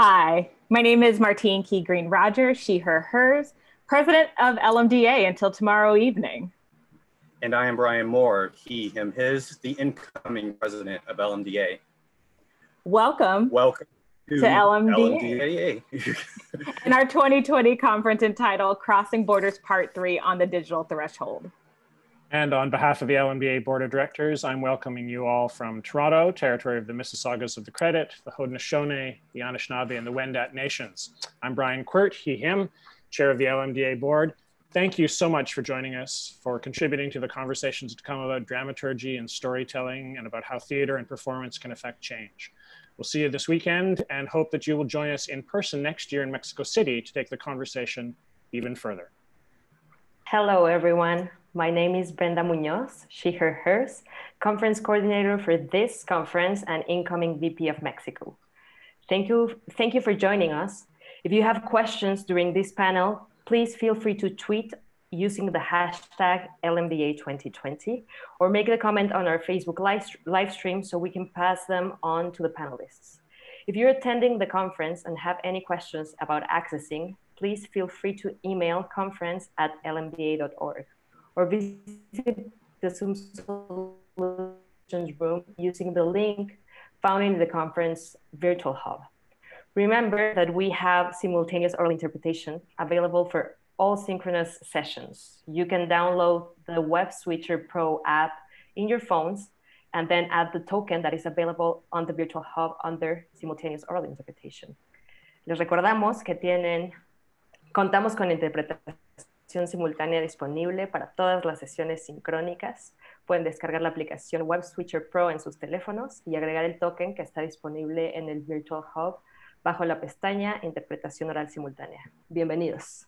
Hi, my name is Martine Kei Green Rogers, she, her, hers, president of LMDA until tomorrow evening. And I am Brian Moore, he, him, his, the incoming president of LMDA. Welcome. Welcome to, to LMDA. LMDA. in our 2020 conference entitled Crossing Borders Part 3 on the Digital Threshold. And on behalf of the LMDA Board of Directors, I'm welcoming you all from Toronto, territory of the Mississaugas of the Credit, the Haudenosaunee, the Anishinaabe, and the Wendat Nations. I'm Brian Quirt, he, him, chair of the LMDA Board. Thank you so much for joining us, for contributing to the conversations to come about dramaturgy and storytelling and about how theater and performance can affect change. We'll see you this weekend and hope that you will join us in person next year in Mexico City to take the conversation even further. Hello, everyone. My name is Brenda Munoz, she, her, hers, conference coordinator for this conference and incoming VP of Mexico. Thank you, thank you for joining us. If you have questions during this panel, please feel free to tweet using the hashtag LMDA2020 or make a comment on our Facebook live, live stream so we can pass them on to the panelists. If you're attending the conference and have any questions about accessing, please feel free to email conference at lmda.org or visit the Zoom Solutions room using the link found in the conference virtual hub. Remember that we have simultaneous oral interpretation available for all synchronous sessions. You can download the Web Switcher Pro app in your phones and then add the token that is available on the virtual hub under simultaneous oral interpretation. Les recordamos que tienen, contamos con interpretación simultánea disponible para todas las sesiones sincrónicas. Pueden descargar la aplicación Web Switcher Pro en sus teléfonos y agregar el token que está disponible en el Virtual Hub bajo la pestaña Interpretación Oral Simultánea. Bienvenidos.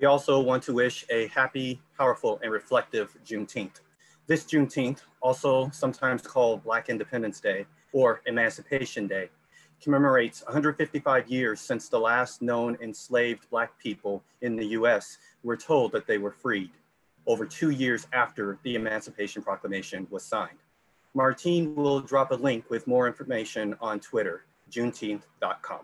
We also want to wish a happy, powerful, and reflective Juneteenth. This Juneteenth, also sometimes called Black Independence Day or Emancipation Day, commemorates 155 years since the last known enslaved Black people in the US were told that they were freed, over two years after the Emancipation Proclamation was signed. Martine will drop a link with more information on Twitter, juneteenth.com.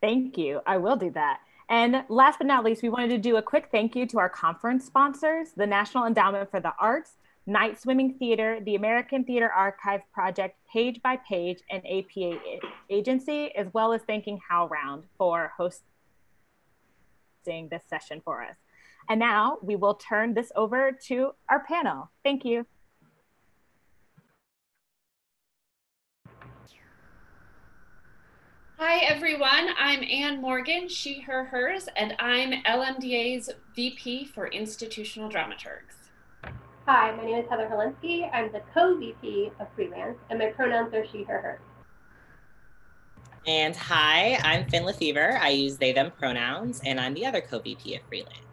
Thank you. I will do that. And last but not least, we wanted to do a quick thank you to our conference sponsors, the National Endowment for the Arts, Night Swimming Theater, the American Theater Archive Project, Page by Page, and APA Agency, as well as thanking HowlRound for hosting this session for us. And now we will turn this over to our panel. Thank you. Hi, everyone. I'm Anne Morgan, she, her, hers, and I'm LMDA's VP for Institutional Dramaturgs. Hi, my name is Heather Helinsky. I'm the co-VP of Freelance, and my pronouns are she, her, her. And hi, I'm Finn Lefevre. I use they, them pronouns, and I'm the other co-VP of Freelance.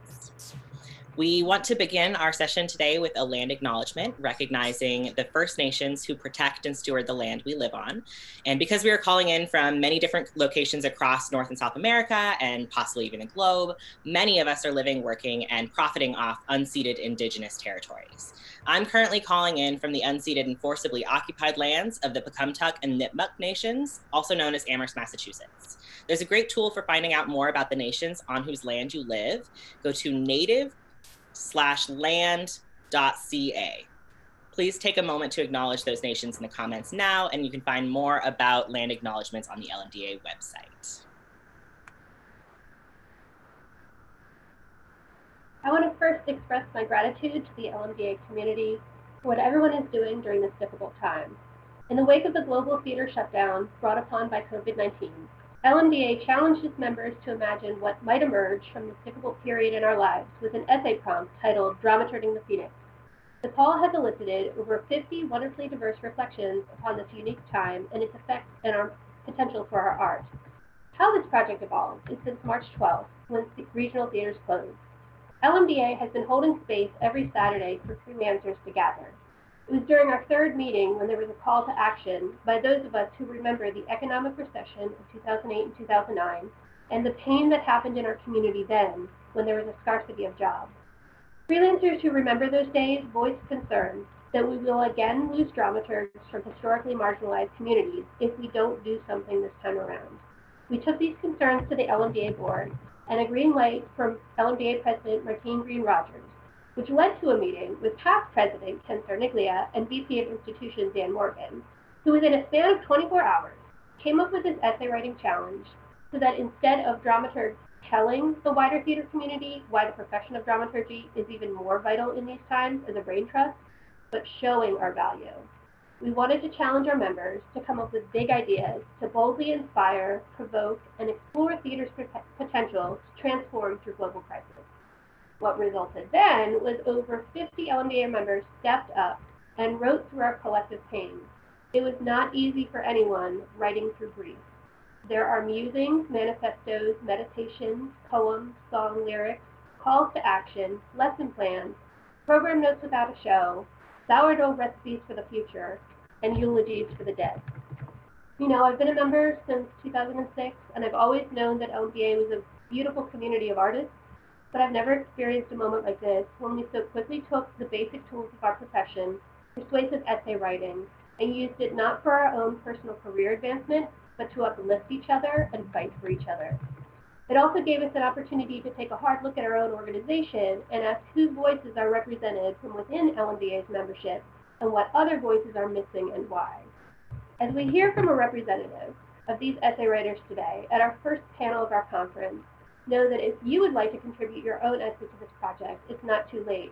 We want to begin our session today with a land acknowledgement, recognizing the First Nations who protect and steward the land we live on. And because we are calling in from many different locations across North and South America and possibly even the globe, many of us are living, working, and profiting off unceded Indigenous territories. I'm currently calling in from the unceded and forcibly occupied lands of the Pocumtuck and Nipmuc Nations, also known as Amherst, Massachusetts. There's a great tool for finding out more about the nations on whose land you live. Go to native slash land.ca. Please take a moment to acknowledge those nations in the comments now, and you can find more about land acknowledgements on the LMDA website. I want to first express my gratitude to the LMDA community for what everyone is doing during this difficult time. In the wake of the global theater shutdown brought upon by COVID-19, LMDA challenged its members to imagine what might emerge from this difficult period in our lives with an essay prompt titled Dramaturging the Phoenix. The call has elicited over 50 wonderfully diverse reflections upon this unique time and its effects and our potential for our art. How this project evolved is since March 12th, when regional theaters closed. LMDA has been holding space every Saturday for freelancers to gather. It was during our third meeting when there was a call to action by those of us who remember the economic recession of 2008 and 2009 and the pain that happened in our community then when there was a scarcity of jobs. Freelancers who remember those days voiced concerns that we will again lose dramaturgs from historically marginalized communities if we don't do something this time around. We took these concerns to the LMDA board and a green light from LMDA President Martine Green Rogers, which led to a meeting with past President Ken Cerniglia and VP of Institutions Anne Morgan, who within a span of 24 hours came up with this essay writing challenge so that instead of dramaturgs telling the wider theater community why the profession of dramaturgy is even more vital in these times as a brain trust, but showing our value. We wanted to challenge our members to come up with big ideas to boldly inspire, provoke, and explore theater's potential to transform through global crisis. What resulted then was over 50 LMDA members stepped up and wrote through our collective pain. It was not easy for anyone writing through grief. There are musings, manifestos, meditations, poems, song lyrics, calls to action, lesson plans, program notes without a show, sourdough recipes for the future, and eulogies for the dead. You know, I've been a member since 2006, and I've always known that LMDA was a beautiful community of artists, but I've never experienced a moment like this when we so quickly took the basic tools of our profession, persuasive essay writing, and used it not for our own personal career advancement, but to uplift each other and fight for each other. It also gave us an opportunity to take a hard look at our own organization and ask whose voices are represented from within LMDA's membership and what other voices are missing and why. As we hear from a representative of these essay writers today at our first panel of our conference, know that if you would like to contribute your own essay to this project, it's not too late.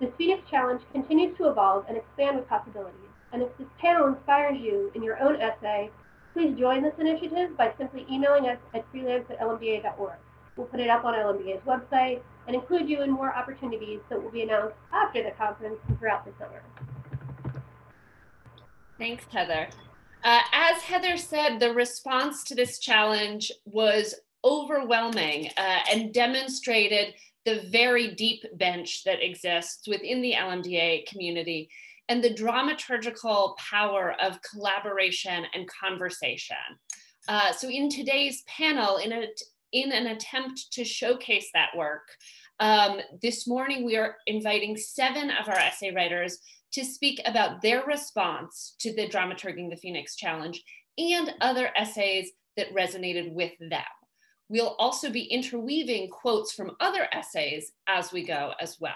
This Phoenix Challenge continues to evolve and expand with possibilities. And if this panel inspires you in your own essay Please join this initiative by simply emailing us at freelance at lmda.org. We'll put it up on LMDA's website and include you in more opportunities that will be announced after the conference and throughout the summer. Thanks, Heather. Uh, as Heather said, the response to this challenge was overwhelming uh, and demonstrated the very deep bench that exists within the LMDA community and the dramaturgical power of collaboration and conversation. Uh, so in today's panel, in, a, in an attempt to showcase that work, um, this morning we are inviting seven of our essay writers to speak about their response to the Dramaturging the Phoenix Challenge and other essays that resonated with them. We'll also be interweaving quotes from other essays as we go as well.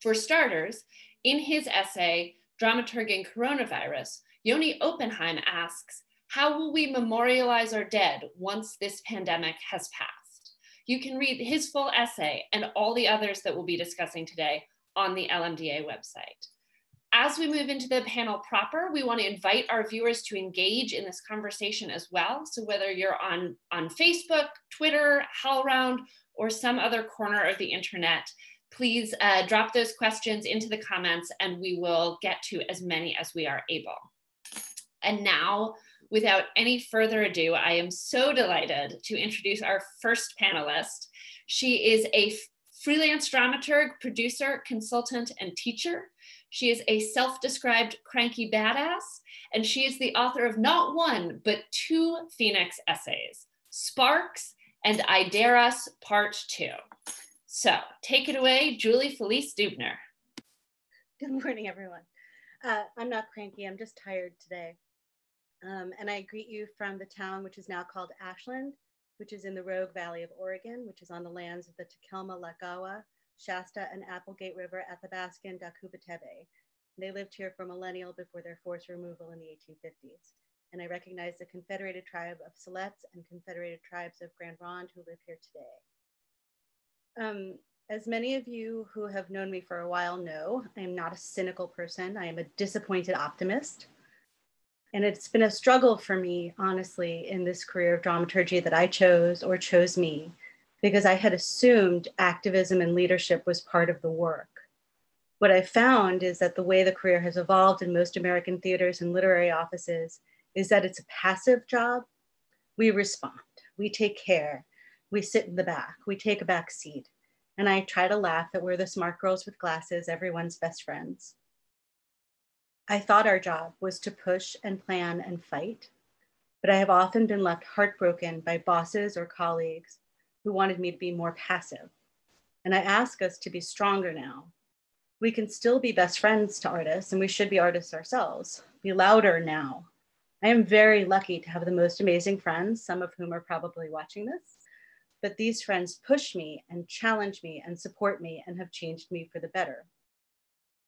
For starters, in his essay, Dramaturging Coronavirus, Yoni Oppenheim asks, how will we memorialize our dead once this pandemic has passed? You can read his full essay and all the others that we'll be discussing today on the LMDA website. As we move into the panel proper, we want to invite our viewers to engage in this conversation as well. So whether you're on, on Facebook, Twitter, HowlRound, or some other corner of the internet, please uh, drop those questions into the comments and we will get to as many as we are able. And now, without any further ado, I am so delighted to introduce our first panelist. She is a freelance dramaturg, producer, consultant, and teacher. She is a self-described cranky badass, and she is the author of not one, but two Phoenix essays, Sparks and I Dare Us Part Two. So take it away, Julie Felise Dubiner. Good morning, everyone. Uh, I'm not cranky, I'm just tired today. Um, and I greet you from the town which is now called Ashland, which is in the Rogue Valley of Oregon, which is on the lands of the Takelma, Latgawa, Shasta, and Applegate River Athabasca and. They lived here for millennial before their forced removal in the 1850s. And I recognize the Confederated Tribe of Siletz and Confederated Tribes of Grand Ronde who live here today. Um, as many of you who have known me for a while know, I am not a cynical person. I am a disappointed optimist. And it's been a struggle for me, honestly, in this career of dramaturgy that I chose or chose me, because I had assumed activism and leadership was part of the work. What I found is that the way the career has evolved in most American theaters and literary offices is that it's a passive job. We respond, we take care, we sit in the back, we take a back seat. And I try to laugh that we're the smart girls with glasses, everyone's best friends. I thought our job was to push and plan and fight, but I have often been left heartbroken by bosses or colleagues who wanted me to be more passive. And I ask us to be stronger now, We can still be best friends to artists, and we should be artists ourselves. Be louder now. I am very lucky to have the most amazing friends, some of whom are probably watching this. But these friends push me and challenge me and support me and have changed me for the better.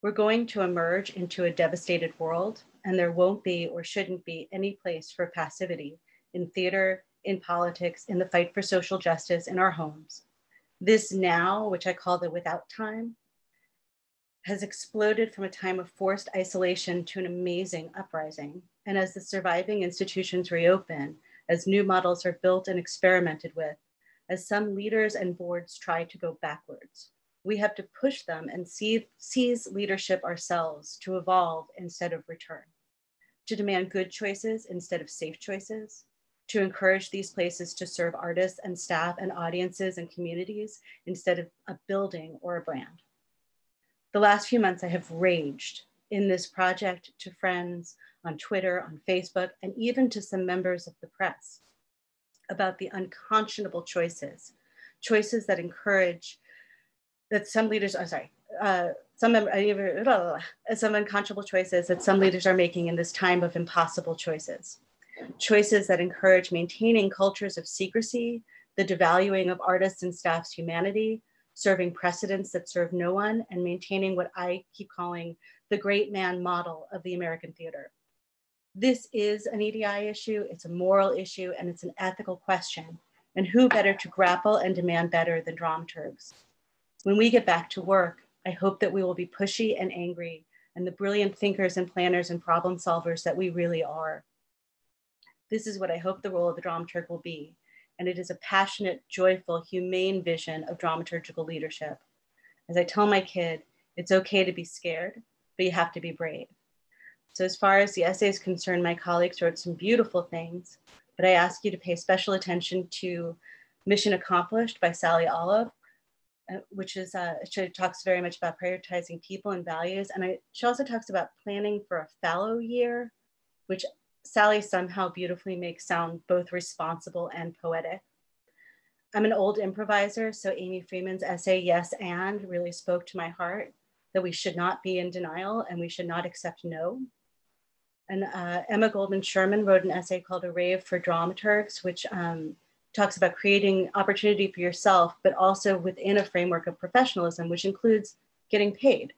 We're going to emerge into a devastated world, and there won't be or shouldn't be any place for passivity in theater, in politics, in the fight for social justice in our homes. This now, which I call the without time, has exploded from a time of forced isolation to an amazing uprising. And as the surviving institutions reopen, as new models are built and experimented with, as some leaders and boards try to go backwards, we have to push them and see, seize leadership ourselves to evolve instead of return, to demand good choices instead of safe choices, to encourage these places to serve artists and staff and audiences and communities instead of a building or a brand. The last few months I have raged in this project to friends on Twitter, on Facebook, and even to some members of the press about the unconscionable choices, choices that encourage that some leaders, oh, sorry, uh, some, some unconscionable choices that some leaders are making in this time of impossible choices. Choices that encourage maintaining cultures of secrecy, the devaluing of artists and staff's humanity, serving precedents that serve no one, and maintaining what I keep calling the great man model of the American theater. This is an EDI issue, it's a moral issue, and it's an ethical question. And who better to grapple and demand better than dramaturgs? When we get back to work, I hope that we will be pushy and angry and the brilliant thinkers and planners and problem solvers that we really are. This is what I hope the role of the dramaturg will be. And it is a passionate, joyful, humane vision of dramaturgical leadership. As I tell my kid, it's okay to be scared, but you have to be brave. So as far as the essay is concerned, my colleagues wrote some beautiful things, but I ask you to pay special attention to Mission Accomplished by Sally Olive, uh, which is uh, she talks very much about prioritizing people and values. And I, she also talks about planning for a fallow year, which Sally somehow beautifully makes sound both responsible and poetic. I'm an old improviser, so Amy Freeman's essay, Yes and, really spoke to my heart that we should not be in denial and we should not accept no. And uh, Emma Goldman Sherman wrote an essay called A Rave for Dramaturgs, which um, talks about creating opportunity for yourself, but also within a framework of professionalism, which includes getting paid.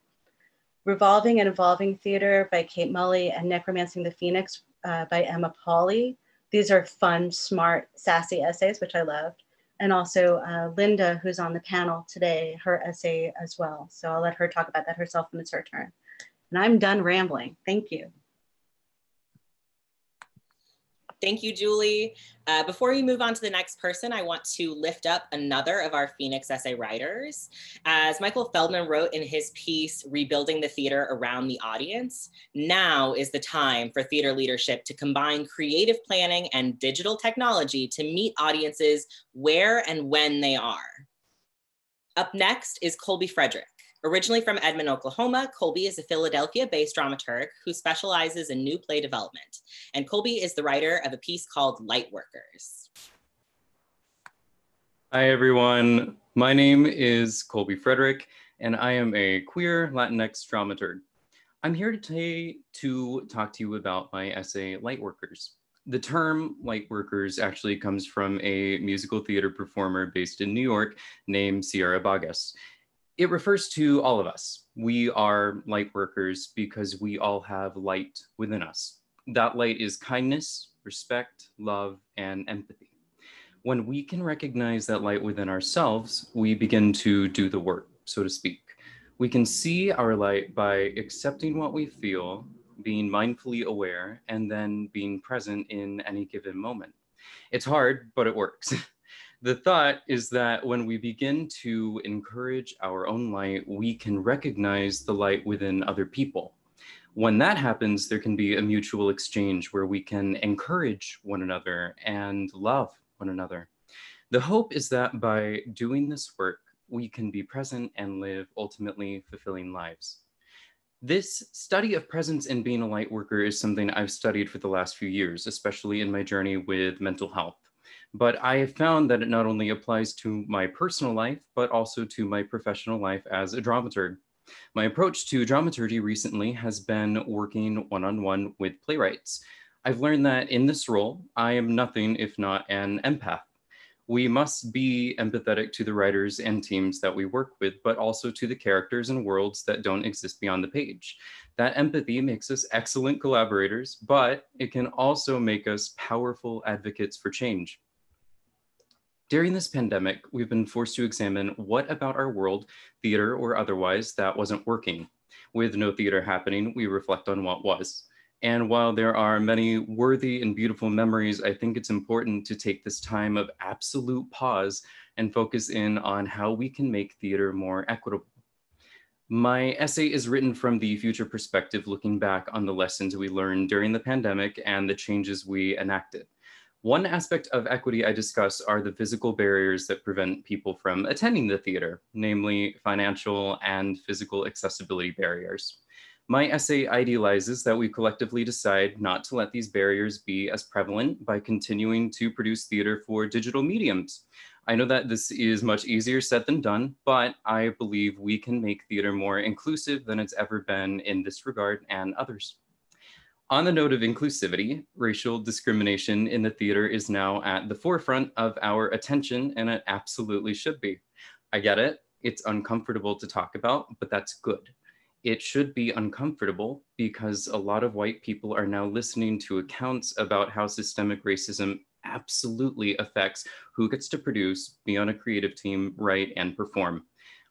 Revolving and Evolving Theater by Kate Mulley and Necromancing the Phoenix uh, by Emma Pauley. These are fun, smart, sassy essays, which I loved. And also uh, Linda, who's on the panel today, her essay as well. So I'll let her talk about that herself when it's her turn. And I'm done rambling. Thank you. Thank you, Julie. Uh, before we move on to the next person, I want to lift up another of our Phoenix essay writers. As Michael Feldman wrote in his piece, Rebuilding the Theater Around the Audience, now is the time for theater leadership to combine creative planning and digital technology to meet audiences where and when they are. Up next is Colby Frederick. Originally from Edmond, Oklahoma, Colby is a Philadelphia based dramaturg who specializes in new play development. And Colby is the writer of a piece called Lightworkers. Hi, everyone. My name is Colby Frederick, and I am a queer Latinx dramaturg. I'm here today to talk to you about my essay, Lightworkers. The term lightworkers actually comes from a musical theater performer based in New York named Sierra Bagas. It refers to all of us. We are light workers because we all have light within us. That light is kindness, respect, love, and empathy. When we can recognize that light within ourselves, we begin to do the work, so to speak. We can see our light by accepting what we feel, being mindfully aware, and then being present in any given moment. It's hard, but it works. the thought is that when we begin to encourage our own light, we can recognize the light within other people. When that happens, there can be a mutual exchange where we can encourage one another and love one another. The hope is that by doing this work, we can be present and live ultimately fulfilling lives. This study of presence and being a light worker is something I've studied for the last few years, especially in my journey with mental health. But I have found that it not only applies to my personal life, but also to my professional life as a dramaturg. My approach to dramaturgy recently has been working one-on-one -on -one with playwrights. I've learned that in this role, I am nothing if not an empath. We must be empathetic to the writers and teams that we work with, but also to the characters and worlds that don't exist beyond the page. That empathy makes us excellent collaborators, but it can also make us powerful advocates for change. During this pandemic, we've been forced to examine what about our world, theater or otherwise, that wasn't working. With no theater happening, we reflect on what was. And while there are many worthy and beautiful memories, I think it's important to take this time of absolute pause and focus in on how we can make theater more equitable. My essay is written from the future perspective, looking back on the lessons we learned during the pandemic and the changes we enacted. One aspect of equity I discuss are the physical barriers that prevent people from attending the theater, namely financial and physical accessibility barriers. My essay idealizes that we collectively decide not to let these barriers be as prevalent by continuing to produce theater for digital mediums. I know that this is much easier said than done, but I believe we can make theater more inclusive than it's ever been in this regard and others. On the note of inclusivity, racial discrimination in the theater is now at the forefront of our attention and it absolutely should be. I get it, it's uncomfortable to talk about, but that's good. It should be uncomfortable because a lot of white people are now listening to accounts about how systemic racism absolutely affects who gets to produce, be on a creative team, write, and perform.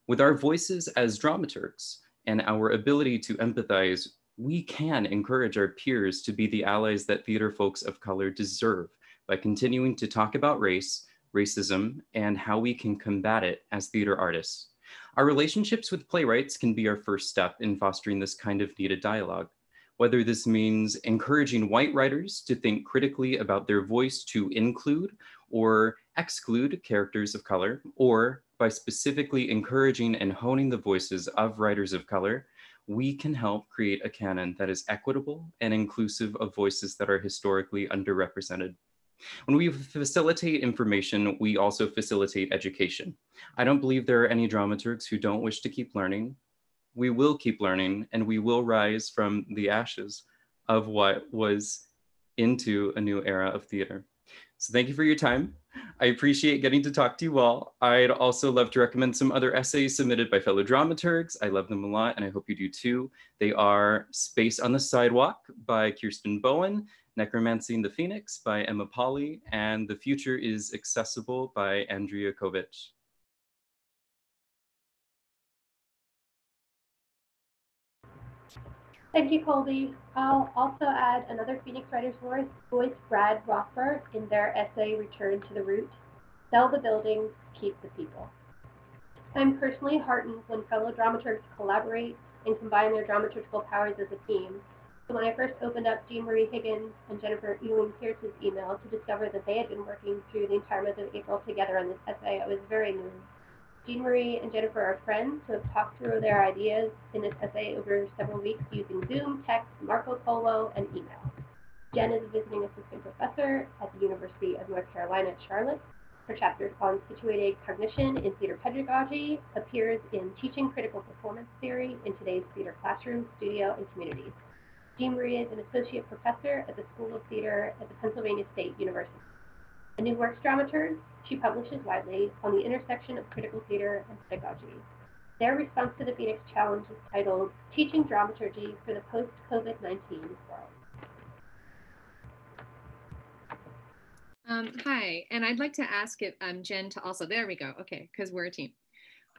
With our voices as dramaturgs and our ability to empathize we can encourage our peers to be the allies that theater folks of color deserve by continuing to talk about race, racism, and how we can combat it as theater artists. Our relationships with playwrights can be our first step in fostering this kind of needed dialogue. Whether this means encouraging white writers to think critically about their voice to include or exclude characters of color, or by specifically encouraging and honing the voices of writers of color, we can help create a canon that is equitable and inclusive of voices that are historically underrepresented. When we facilitate information, we also facilitate education. I don't believe there are any dramaturgs who don't wish to keep learning. We will keep learning and we will rise from the ashes of what was into a new era of theater. So thank you for your time. I appreciate getting to talk to you all. I'd also love to recommend some other essays submitted by fellow dramaturgs. I love them a lot and I hope you do too. They are Space on the Sidewalk by Kirsten Bowen, Necromancy in the Phoenix by Emma Polly, and The Future is Accessible by Andrea Kovich. Thank you, Colby. I'll also add another Phoenix Writers voice, Brad Rothbart, in their essay, Return to the Root, Sell the Buildings, Keep the People. I'm personally heartened when fellow dramaturgs collaborate and combine their dramaturgical powers as a team. So when I first opened up Jean Marie Higgins and Jennifer Ewing Pierce's email to discover that they had been working through the entire month of April together on this essay, I was very moved. Jean Marie and Jennifer are friends who have talked through their ideas in this essay over several weeks using Zoom, text, Marco Polo, and email. Jen is a visiting assistant professor at the University of North Carolina at Charlotte. Her chapter on situated cognition in theater pedagogy appears in Teaching Critical Performance Theory in today's theater classroom, studio, and communities. Jean Marie is an associate professor at the School of Theater at the Pennsylvania State University. A new works dramaturg, she publishes widely on the intersection of critical theater and pedagogy. Their response to the Phoenix Challenge is titled Teaching Dramaturgy for the Post-COVID-19 World. Um, hi, and I'd like to ask if um, Jen to also, there we go, okay, because we're a team.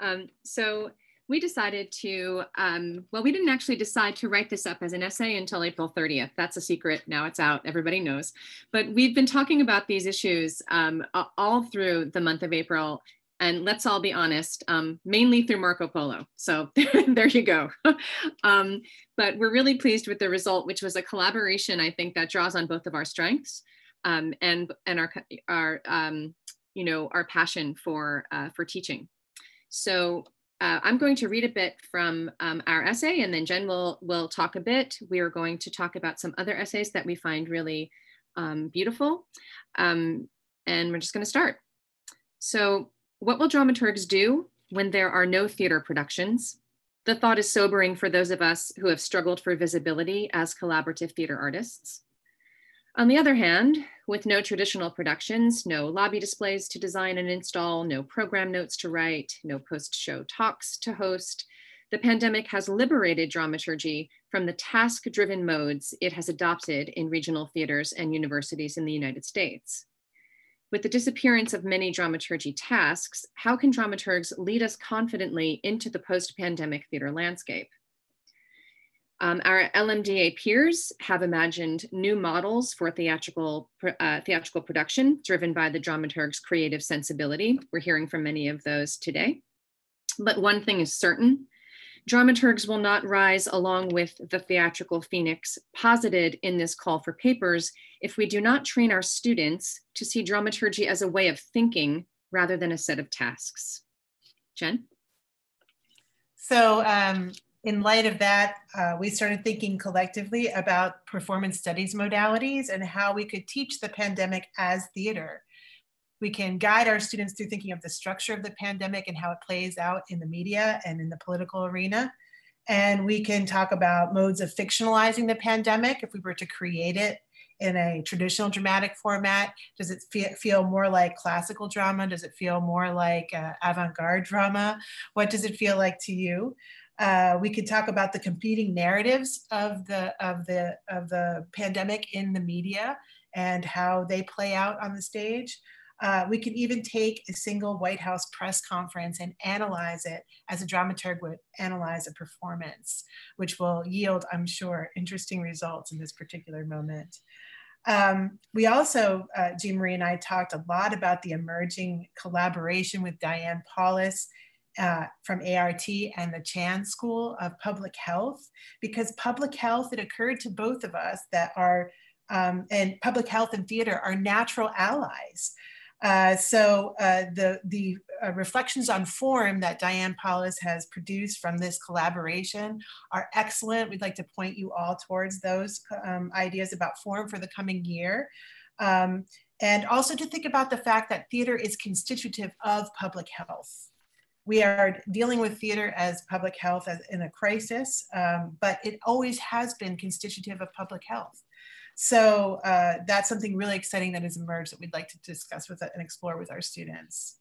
Um, so we decided to, um, well, we didn't actually decide to write this up as an essay until April 30th. That's a secret. Now it's out. Everybody knows. But we've been talking about these issues um, all through the month of April. And let's all be honest, um, mainly through Marco Polo. So there you go. Um, but we're really pleased with the result, which was a collaboration, I think, that draws on both of our strengths um, and, and our, our um, you know, our passion for, uh, for teaching. So uh, I'm going to read a bit from um, our essay and then Jen will, will talk a bit. We are going to talk about some other essays that we find really um, beautiful. Um, and we're just gonna start. So what will dramaturgs do when there are no theater productions? The thought is sobering for those of us who have struggled for visibility as collaborative theater artists. On the other hand, with no traditional productions, no lobby displays to design and install, no program notes to write, no post-show talks to host, the pandemic has liberated dramaturgy from the task-driven modes it has adopted in regional theaters and universities in the United States. With the disappearance of many dramaturgy tasks, how can dramaturgs lead us confidently into the post-pandemic theater landscape? Um, our LMDA peers have imagined new models for theatrical, uh, theatrical production driven by the dramaturg's creative sensibility. We're hearing from many of those today. But one thing is certain, dramaturgs will not rise along with the theatrical phoenix posited in this call for papers if we do not train our students to see dramaturgy as a way of thinking rather than a set of tasks. Jen? So um, in light of that, uh, we started thinking collectively about performance studies modalities and how we could teach the pandemic as theater. We can guide our students through thinking of the structure of the pandemic and how it plays out in the media and in the political arena. And we can talk about modes of fictionalizing the pandemic if we were to create it in a traditional dramatic format? Does it feel, more like classical drama? Does it feel more like uh, avant garde drama? What does it feel like to you? Uh, we could talk about the competing narratives of the of the of the pandemic in the media and how they play out on the stage. Uh, we could even take a single White House press conference and analyze it as a dramaturg would analyze a performance, which will yield, I'm sure, interesting results in this particular moment. Um, we also, uh, Jean Marie and I talked a lot about the emerging collaboration with Diane Paulus uh, from ART and the Chan School of Public Health, because public health, it occurred to both of us that our, um, and public health and theater are natural allies. Uh, so uh, the, the uh, reflections on form that Diane Paulus has produced from this collaboration are excellent. We'd like to point you all towards those um, ideas about form for the coming year. Um, and also to think about the fact that theater is constitutive of public health we are dealing with theater as public health as in a crisis, um, but it always has been constitutive of public health. So uh, that's something really exciting that has emerged that we'd like to discuss with and explore with our students.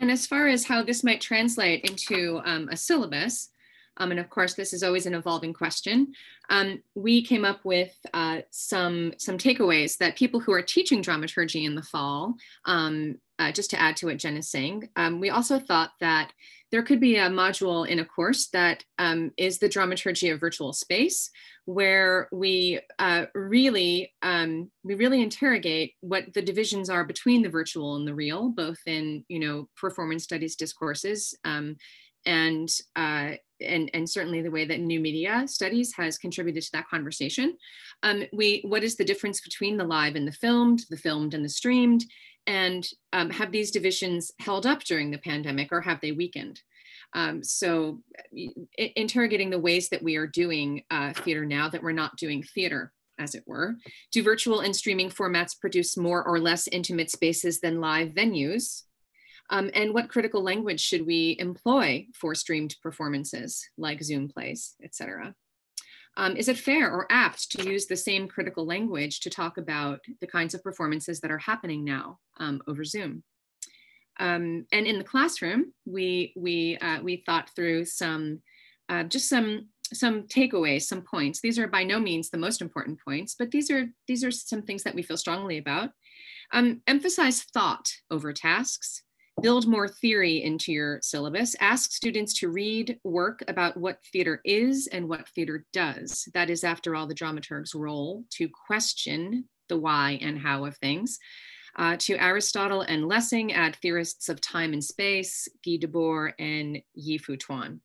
And as far as how this might translate into um, a syllabus, um, and of course, this is always an evolving question. Um, we came up with uh, some, some takeaways that people who are teaching dramaturgy in the fall, um, uh, just to add to what Jen is saying, um, we also thought that there could be a module in a course that um, is the dramaturgy of virtual space, where we uh, really um, we really interrogate what the divisions are between the virtual and the real, both in you know performance studies discourses um, and uh, and and certainly the way that new media studies has contributed to that conversation. Um, we what is the difference between the live and the filmed, the filmed and the streamed, and um, have these divisions held up during the pandemic or have they weakened? Um, so interrogating the ways that we are doing uh, theater now that we're not doing theater as it were. Do virtual and streaming formats produce more or less intimate spaces than live venues? Um, and what critical language should we employ for streamed performances like Zoom plays, et cetera? Um, is it fair or apt to use the same critical language to talk about the kinds of performances that are happening now um, over Zoom? Um, and in the classroom, we, we, uh, we thought through some, uh, just some, some takeaways, some points. These are by no means the most important points, but these are, these are some things that we feel strongly about. Um, emphasize thought over tasks build more theory into your syllabus. Ask students to read work about what theater is and what theater does. That is, after all, the dramaturg's role to question the why and how of things. Uh, to Aristotle and Lessing, add theorists of time and space, Guy Debord and Yi-Fu Tuan.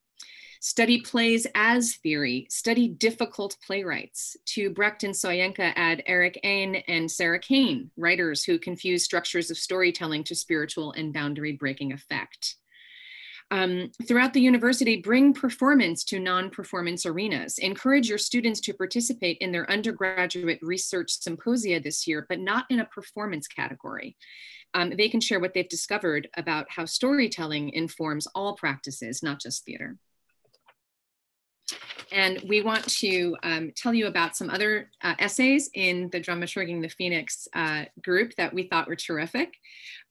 Study plays as theory, study difficult playwrights. To Brecht and Soyinka add Erik Ehn and Sarah Kane, writers who confuse structures of storytelling to spiritual and boundary breaking effect. Um, throughout the university, bring performance to non-performance arenas. Encourage your students to participate in their undergraduate research symposia this year, but not in a performance category. Um, they can share what they've discovered about how storytelling informs all practices, not just theater. And we want to um, tell you about some other uh, essays in the Dramaturging the Phoenix uh, group that we thought were terrific.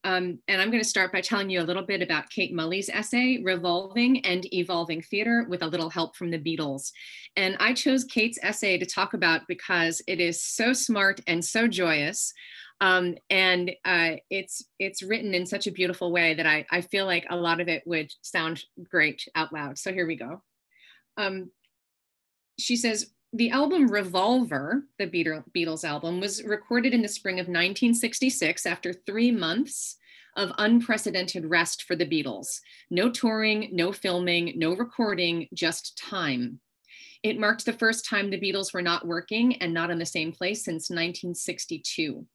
Um, and I'm going to start by telling you a little bit about Kate Mulley's essay, Revolving and Evolving Theater, with a little help from the Beatles. And I chose Kate's essay to talk about because it is so smart and so joyous. Um, and uh, it's it's written in such a beautiful way that I, I feel like a lot of it would sound great out loud. So here we go. Um, she says, the album Revolver, the Beatles album, was recorded in the spring of 1966 after three months of unprecedented rest for the Beatles. No touring, no filming, no recording, just time. It marked the first time the Beatles were not working and not in the same place since 1962.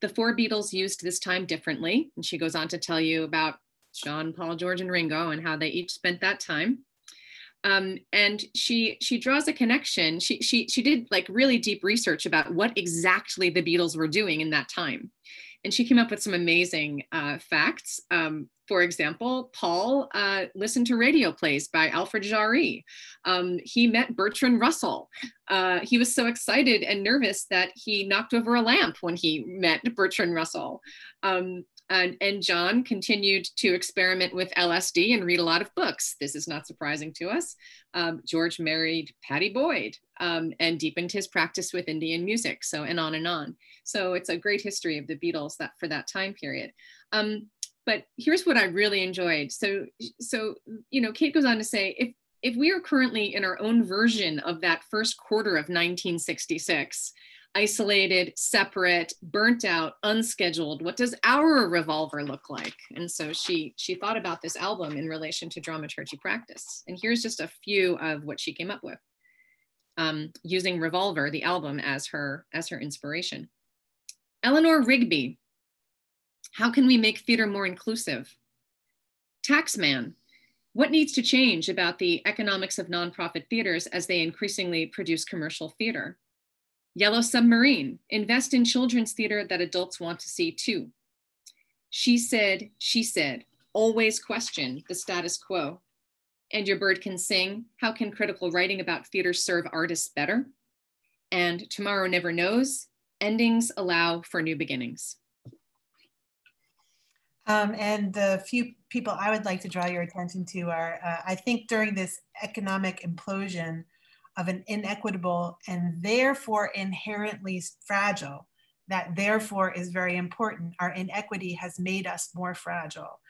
The four Beatles used this time differently, and she goes on to tell you about John, Paul, George, and Ringo and how they each spent that time um, and she she draws a connection. She she she did like really deep research about what exactly the Beatles were doing in that time, and she came up with some amazing uh, facts. Um, for example, Paul uh, listened to radio plays by Alfred Jarry. Um, he met Bertrand Russell. Uh, he was so excited and nervous that he knocked over a lamp when he met Bertrand Russell. Um, and, and John continued to experiment with LSD and read a lot of books. This is not surprising to us. Um, George married Pattie Boyd um, and deepened his practice with Indian music. So, and on and on. So it's a great history of the Beatles that for that time period. Um, but here's what I really enjoyed. So, so you know, Kate goes on to say, if if we are currently in our own version of that first quarter of 1966, isolated, separate, burnt out, unscheduled. What does our revolver look like? And so she she thought about this album in relation to dramaturgy practice. And here's just a few of what she came up with. Um, using Revolver, the album, as her as her inspiration. Eleanor Rigby. How can we make theater more inclusive? Taxman. What needs to change about the economics of nonprofit theaters as they increasingly produce commercial theater? Yellow Submarine, invest in children's theater that adults want to see too. She said, she said, always question the status quo. And Your Bird Can Sing, how can critical writing about theater serve artists better? And Tomorrow Never Knows, endings allow for new beginnings. Um, and the few people I would like to draw your attention to are, uh, I think during this economic implosion, of an inequitable and therefore inherently fragile, that therefore is very important. Our inequity has made us more fragile.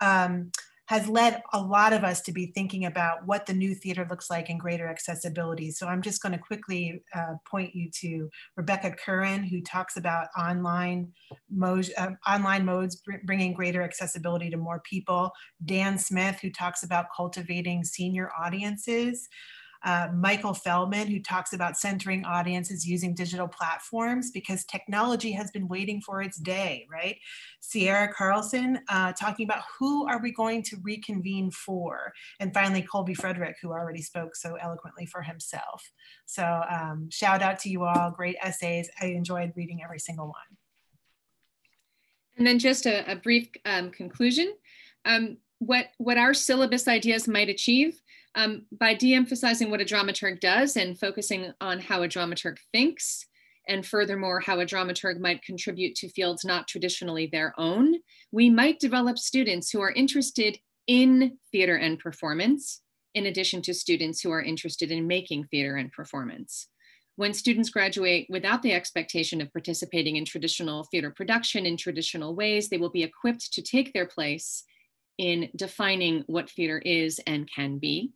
Um, has led a lot of us to be thinking about what the new theater looks like and greater accessibility. So I'm just going to quickly uh, point you to Rebecca Curran, who talks about online modes, uh, online modes bringing greater accessibility to more people. Dan Smith, who talks about cultivating senior audiences uh, Michael Feldman, who talks about centering audiences using digital platforms because technology has been waiting for its day, right? Sierra Carlson uh, talking about who are we going to reconvene for? And finally, Colby Frederick, who already spoke so eloquently for himself. So um, shout out to you all, great essays. I enjoyed reading every single one. And then just a, a brief um, conclusion. Um, what, what our syllabus ideas might achieve um, by de-emphasizing what a dramaturg does and focusing on how a dramaturg thinks, and furthermore, how a dramaturg might contribute to fields not traditionally their own, we might develop students who are interested in theater and performance, in addition to students who are interested in making theater and performance. When students graduate without the expectation of participating in traditional theater production in traditional ways, they will be equipped to take their place in defining what theater is and can be.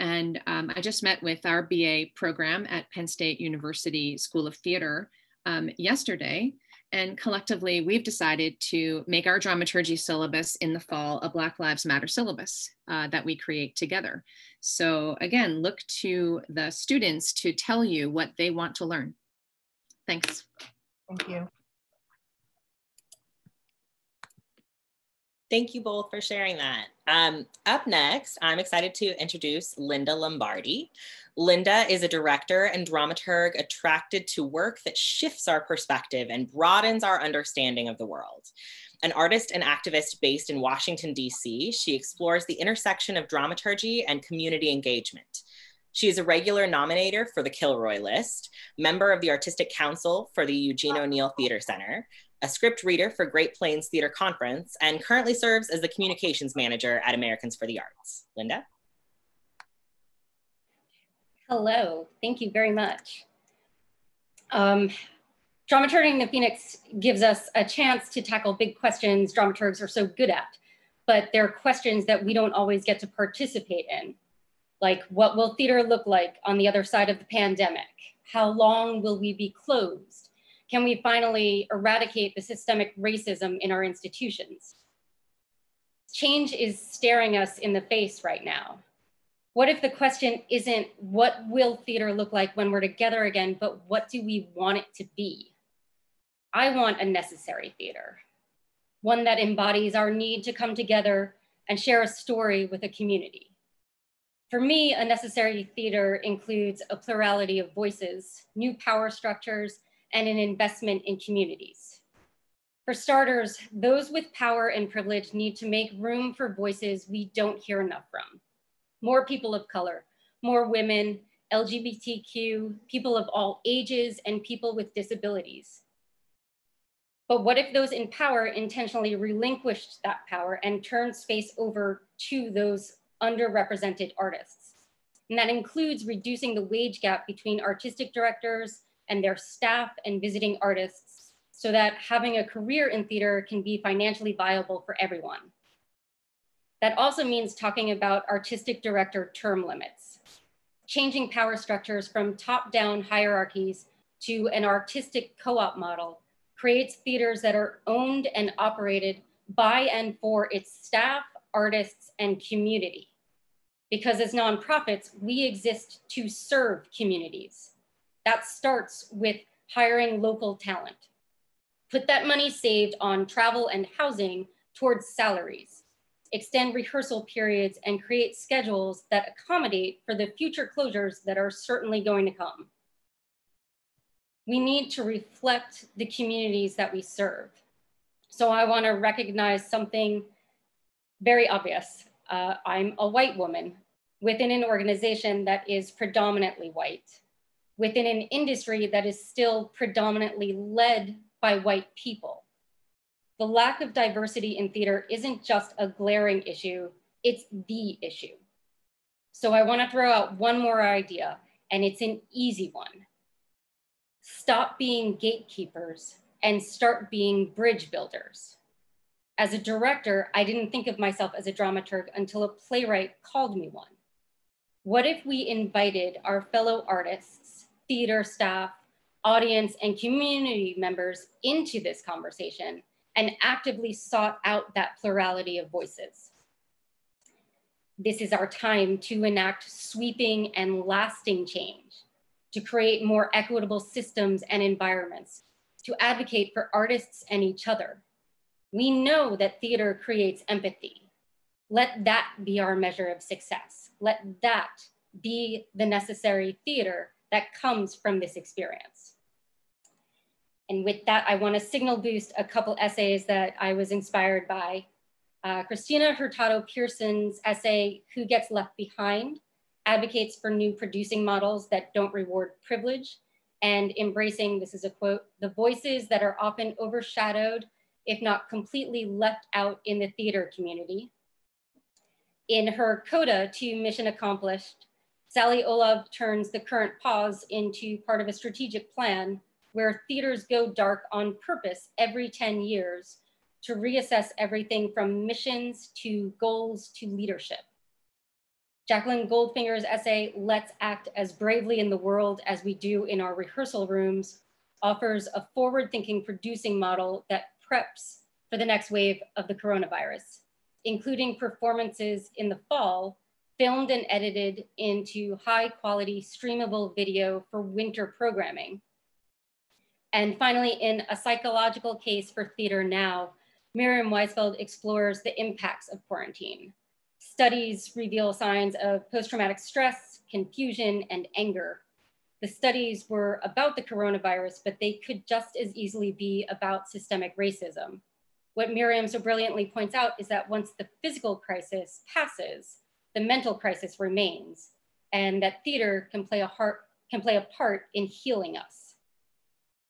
And um, I just met with our BA program at Penn State University School of Theater um, yesterday. And collectively, we've decided to make our dramaturgy syllabus in the fall a Black Lives Matter syllabus uh, that we create together. So again, look to the students to tell you what they want to learn. Thanks. Thank you. Thank you both for sharing that. Um, up next, I'm excited to introduce Linda Lombardi. Linda is a director and dramaturg attracted to work that shifts our perspective and broadens our understanding of the world. An artist and activist based in Washington, D.C., she explores the intersection of dramaturgy and community engagement. She is a regular nominator for the Kilroy List, member of the Artistic Council for the Eugene O'Neill Theater Center, a script reader for Great Plains Theater Conference, and currently serves as the communications manager at Americans for the Arts. Linda? Hello, thank you very much. Um, dramaturging the Phoenix gives us a chance to tackle big questions dramaturgs are so good at, but they're questions that we don't always get to participate in. Like what will theater look like on the other side of the pandemic? How long will we be closed? Can we finally eradicate the systemic racism in our institutions? Change is staring us in the face right now. What if the question isn't what will theater look like when we're together again, but what do we want it to be? I want a necessary theater, one that embodies our need to come together and share a story with a community. For me, a necessary theater includes a plurality of voices, new power structures, and an investment in communities. For starters, those with power and privilege need to make room for voices we don't hear enough from. More people of color, more women, LGBTQ, people of all ages, and people with disabilities. But what if those in power intentionally relinquished that power and turned space over to those underrepresented artists? And that includes reducing the wage gap between artistic directors, and their staff and visiting artists so that having a career in theater can be financially viable for everyone. That also means talking about artistic director term limits, changing power structures from top-down hierarchies to an artistic co-op model creates theaters that are owned and operated by and for its staff, artists, and community. Because as nonprofits, we exist to serve communities. That starts with hiring local talent. Put that money saved on travel and housing towards salaries. Extend rehearsal periods and create schedules that accommodate for the future closures that are certainly going to come. We need to reflect the communities that we serve. So I wanna recognize something very obvious. Uh, I'm a white woman within an organization that is predominantly white within an industry that is still predominantly led by white people. The lack of diversity in theater isn't just a glaring issue, it's the issue. So I wanna throw out one more idea, and it's an easy one. Stop being gatekeepers and start being bridge builders. As a director, I didn't think of myself as a dramaturg until a playwright called me one. What if we invited our fellow artists theater staff, audience, and community members into this conversation and actively sought out that plurality of voices. This is our time to enact sweeping and lasting change, to create more equitable systems and environments, to advocate for artists and each other. We know that theater creates empathy. Let that be our measure of success. Let that be the necessary theater that comes from this experience. And with that, I wanna signal boost a couple essays that I was inspired by. Uh, Christina Hurtado Pearson's essay, Who Gets Left Behind, advocates for new producing models that don't reward privilege and embracing, this is a quote, the voices that are often overshadowed, if not completely left out in the theater community. In her coda to Mission Accomplished, Sally Olav turns the current pause into part of a strategic plan where theaters go dark on purpose every 10 years to reassess everything from missions to goals to leadership. Jacqueline Goldfinger's essay, Let's Act as Bravely in the World as We Do in Our Rehearsal Rooms, offers a forward thinking producing model that preps for the next wave of the coronavirus, including performances in the fall filmed and edited into high quality streamable video for winter programming. And finally, in a psychological case for theater now, Miriam Weisfeld explores the impacts of quarantine. Studies reveal signs of post-traumatic stress, confusion, and anger. The studies were about the coronavirus, but they could just as easily be about systemic racism. What Miriam so brilliantly points out is that once the physical crisis passes, the mental crisis remains, and that theater can play a, heart, can play a part in healing us.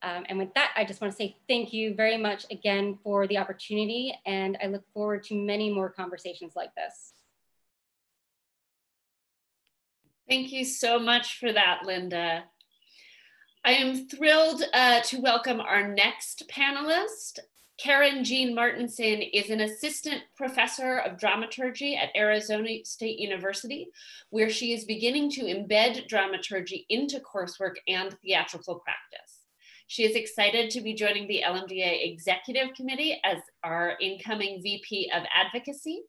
Um, and with that, I just want to say thank you very much again for the opportunity, and I look forward to many more conversations like this. Thank you so much for that, Linda. I am thrilled uh, to welcome our next panelist. Karen Jean Martinson is an assistant professor of dramaturgy at Arizona State University, where she is beginning to embed dramaturgy into coursework and theatrical practice. She is excited to be joining the LMDA Executive Committee as our incoming VP of Advocacy.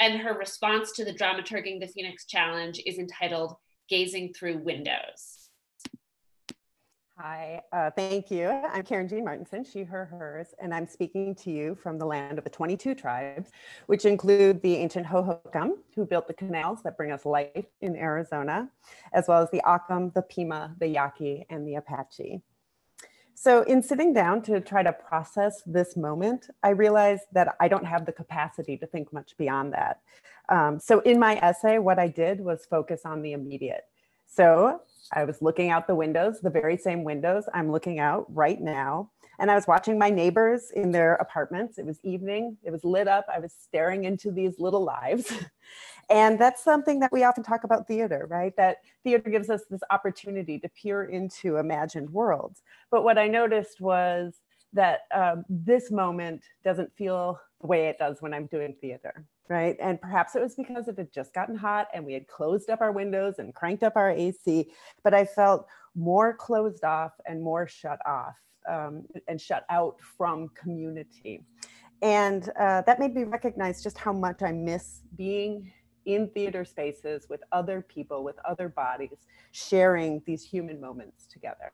And her response to the Dramaturging the Phoenix Challenge is entitled Gazing Through Windows. Hi, uh, thank you. I'm Karen Jean Martinson, she, her, hers, and I'm speaking to you from the land of the 22 tribes, which include the ancient Hohokam, who built the canals that bring us life in Arizona, as well as the Acom, the Pima, the Yaqui, and the Apache. So in sitting down to try to process this moment, I realized that I don't have the capacity to think much beyond that. Um, so in my essay, what I did was focus on the immediate. So I was looking out the windows, the very same windows I'm looking out right now. And I was watching my neighbors in their apartments. It was evening, it was lit up. I was staring into these little lives. and that's something that we often talk about theater, right? That theater gives us this opportunity to peer into imagined worlds. But what I noticed was that um, this moment doesn't feel the way it does when I'm doing theater right? And perhaps it was because it had just gotten hot and we had closed up our windows and cranked up our AC, but I felt more closed off and more shut off um, and shut out from community. And uh, that made me recognize just how much I miss being in theater spaces with other people, with other bodies, sharing these human moments together.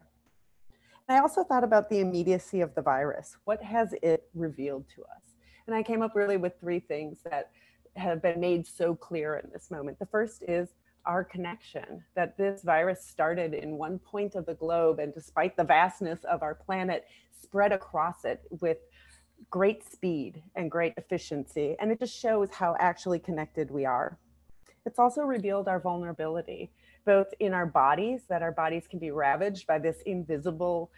I also thought about the immediacy of the virus. What has it revealed to us? And I came up really with three things that have been made so clear in this moment. The first is our connection, that this virus started in one point of the globe and despite the vastness of our planet, spread across it with great speed and great efficiency. And it just shows how actually connected we are. It's also revealed our vulnerability, both in our bodies, that our bodies can be ravaged by this invisible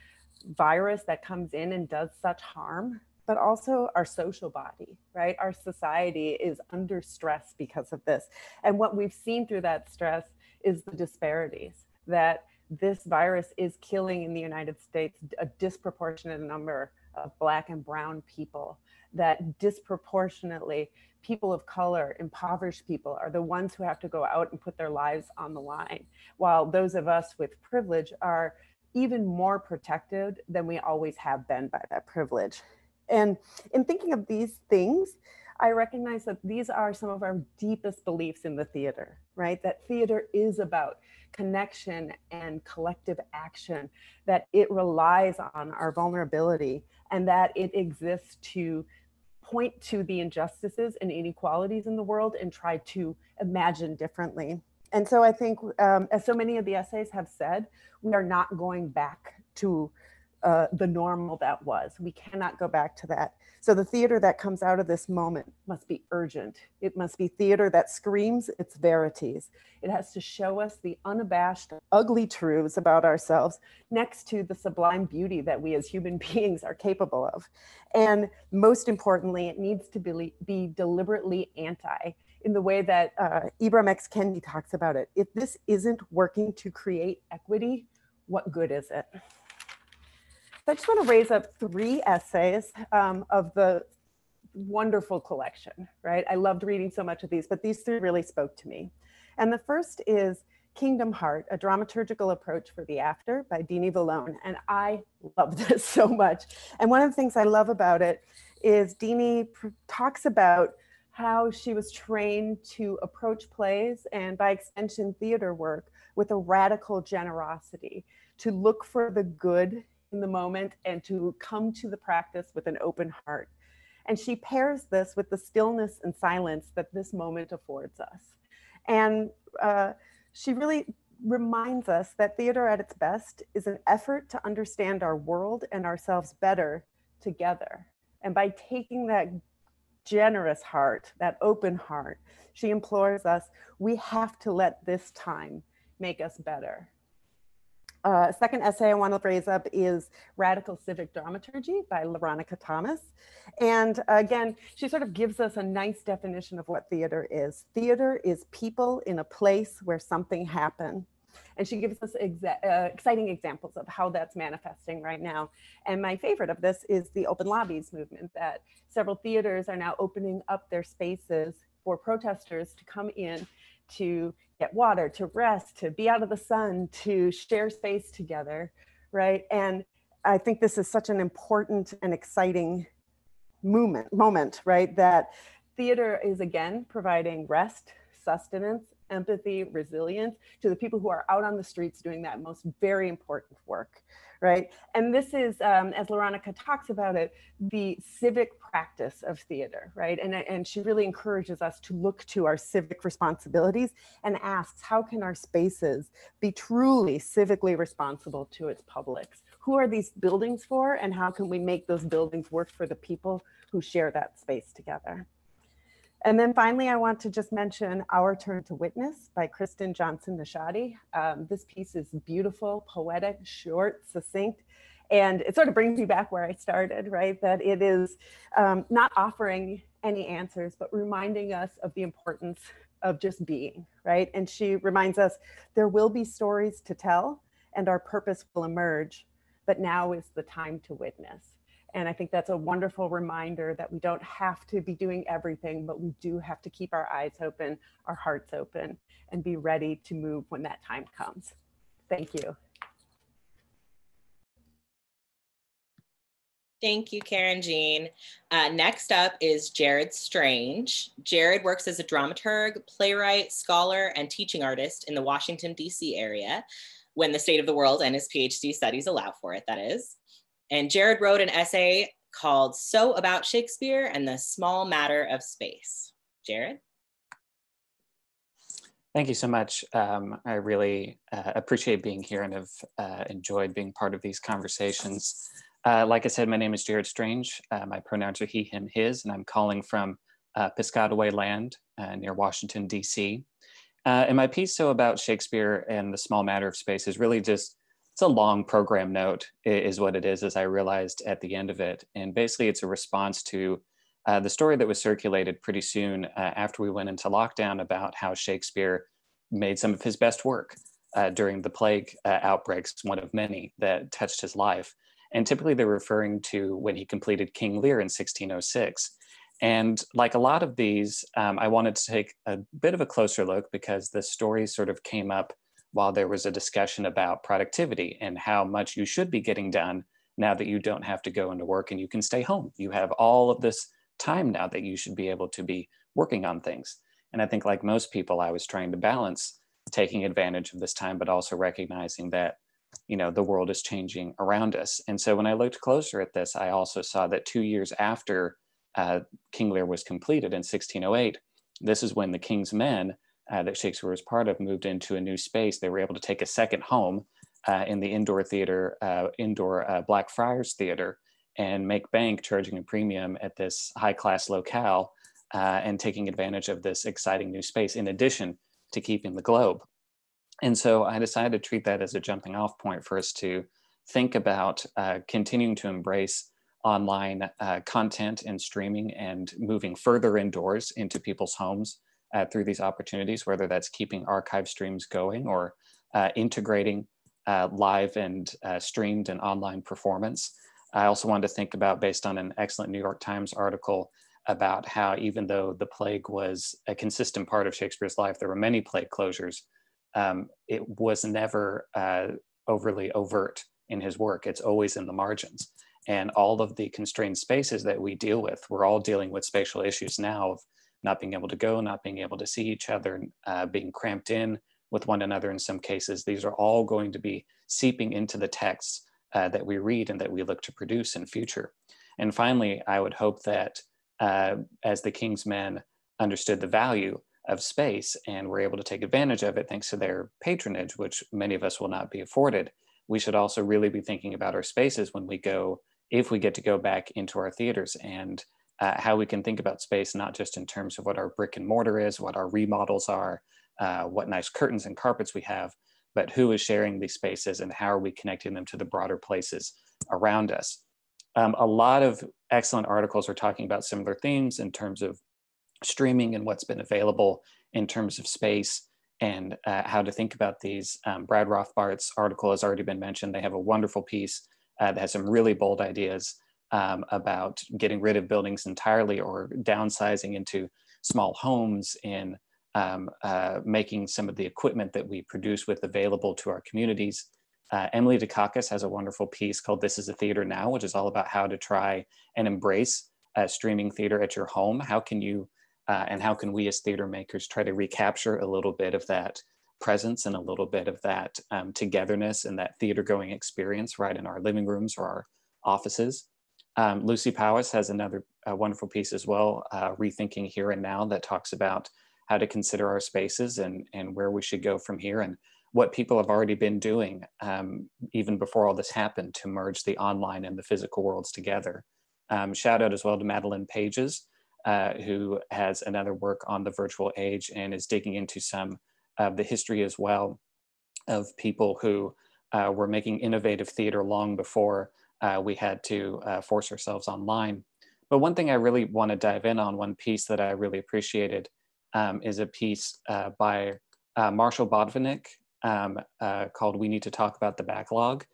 virus that comes in and does such harm, but also our social body, right? Our society is under stress because of this. And what we've seen through that stress is the disparities that this virus is killing in the United States a disproportionate number of Black and Brown people, that disproportionately people of color, impoverished people, are the ones who have to go out and put their lives on the line, while those of us with privilege are even more protected than we always have been by that privilege. And in thinking of these things, I recognize that these are some of our deepest beliefs in the theater, right? That theater is about connection and collective action, that it relies on our vulnerability, and that it exists to point to the injustices and inequalities in the world and try to imagine differently. And so I think, um, as so many of the essays have said, we are not going back to uh, the normal that was. We cannot go back to that. So the theater that comes out of this moment must be urgent. It must be theater that screams its verities. It has to show us the unabashed, ugly truths about ourselves next to the sublime beauty that we as human beings are capable of. And most importantly, it needs to be, be deliberately anti in the way that uh, Ibram X. Kendi talks about it. If this isn't working to create equity, what good is it? I just want to raise up three essays um, of the wonderful collection, right? I loved reading so much of these, but these three really spoke to me. And the first is Kingdom Heart, a dramaturgical approach for the after by Dini Vallone. And I love this so much. And one of the things I love about it is Dini talks about how she was trained to approach plays and by extension theater work with a radical generosity to look for the good in the moment and to come to the practice with an open heart. And she pairs this with the stillness and silence that this moment affords us. And uh, she really reminds us that theater at its best is an effort to understand our world and ourselves better together. And by taking that generous heart, that open heart, she implores us, we have to let this time make us better. Uh, second essay I want to raise up is Radical Civic Dramaturgy by Leronica Thomas. And again, she sort of gives us a nice definition of what theater is. Theater is people in a place where something happened. And she gives us exa uh, exciting examples of how that's manifesting right now. And my favorite of this is the open lobbies movement that several theaters are now opening up their spaces for protesters to come in to get water, to rest, to be out of the sun, to share space together, right? And I think this is such an important and exciting moment, moment, right? That theater is again providing rest, sustenance, empathy, resilience to the people who are out on the streets doing that most very important work right? And this is, um, as Leronica talks about it, the civic practice of theater, right? And, and she really encourages us to look to our civic responsibilities and asks, how can our spaces be truly civically responsible to its publics? Who are these buildings for and how can we make those buildings work for the people who share that space together? And then finally, I want to just mention Our Turn to Witness by Kristen Johnson Nishadi. Um, this piece is beautiful, poetic, short, succinct, and it sort of brings me back where I started, right? That it is um, not offering any answers, but reminding us of the importance of just being, right? And she reminds us there will be stories to tell and our purpose will emerge, but now is the time to witness. And I think that's a wonderful reminder that we don't have to be doing everything, but we do have to keep our eyes open, our hearts open, and be ready to move when that time comes. Thank you. Thank you, Karen Jean. Uh, next up is Jared Strange. Jared works as a dramaturg, playwright, scholar, and teaching artist in the Washington, D.C. area when the state of the world and his PhD studies allow for it, that is. And Jared wrote an essay called So About Shakespeare and the Small Matter of Space. Jared? Thank you so much. Um, I really uh, appreciate being here and have uh, enjoyed being part of these conversations. Uh, like I said, my name is Jared Strange. Uh, my pronouns are he, him, his, and I'm calling from uh, Piscataway land uh, near Washington, D.C. and my piece, So About Shakespeare and the Small Matter of Space, is really just it's a long program note is what it is as i realized at the end of it. And basically it's a response to uh, the story that was circulated pretty soon uh, after we went into lockdown about how shakespeare made some of his best work uh, during the plague uh, outbreaks one of many that touched his life. And typically they're referring to when he completed king lear in 1606 and like a lot of these um, i wanted to take a bit of a closer look because the story sort of came up while there was a discussion about productivity and how much you should be getting done now that you don't have to go into work and you can stay home. You have all of this time now that you should be able to be working on things. And I think, like most people, I was trying to balance taking advantage of this time, but also recognizing that you know the world is changing around us. And so when I looked closer at this, I also saw that two years after uh, King Lear was completed in 1608, this is when the King's Men uh, that Shakespeare was part of moved into a new space, they were able to take a second home uh, in the indoor theater, uh, indoor uh, Blackfriars Theater, and make bank charging a premium at this high class locale uh, and taking advantage of this exciting new space in addition to keeping the globe. And so I decided to treat that as a jumping off point for us to think about uh, continuing to embrace online content and streaming and moving further indoors into people's homes uh, through these opportunities, whether that's keeping archive streams going or uh, integrating uh, live and uh, streamed and online performance. I also wanted to think about, based on an excellent New York Times article, about how even though the plague was a consistent part of Shakespeare's life, there were many plague closures. Um, it was never uh, overly overt in his work. It's always in the margins. And all of the constrained spaces that we deal with, we're all dealing with spatial issues now of not being able to go, not being able to see each other, uh, being cramped in with one another in some cases. These are all going to be seeping into the texts uh, that we read and that we look to produce in future. And finally, I would hope that uh, as the King's men understood the value of space and were able to take advantage of it thanks to their patronage, which many of us will not be afforded. We should also really be thinking about our spaces when we go, if we get to go back into our theaters and uh, how we can think about space, not just in terms of what our brick and mortar is, what our remodels are, uh, what nice curtains and carpets we have, but who is sharing these spaces and how are we connecting them to the broader places around us. Um, a lot of excellent articles are talking about similar themes in terms of streaming and what's been available in terms of space and uh, how to think about these. Um, Brad Rothbart's article has already been mentioned. They have a wonderful piece uh, that has some really bold ideas um, about getting rid of buildings entirely or downsizing into small homes in um, uh, making some of the equipment that we produce with available to our communities. Uh, Emily Dukakis has a wonderful piece called This is a Theater Now, which is all about how to try and embrace uh, streaming theater at your home. How can you uh, and how can we as theater makers try to recapture a little bit of that presence and a little bit of that um, togetherness and that theater going experience right in our living rooms or our offices. Um, Lucy Powis has another uh, wonderful piece as well, uh, Rethinking Here and Now, that talks about how to consider our spaces and, and where we should go from here and what people have already been doing um, even before all this happened to merge the online and the physical worlds together. Um, shout out as well to Madeline Pages, uh, who has another work on the virtual age and is digging into some of the history as well of people who uh, were making innovative theater long before uh, we had to uh, force ourselves online. But one thing I really want to dive in on, one piece that I really appreciated, um, is a piece uh, by uh, Marshall Botvinick um, uh, called We Need to Talk About the Backlog.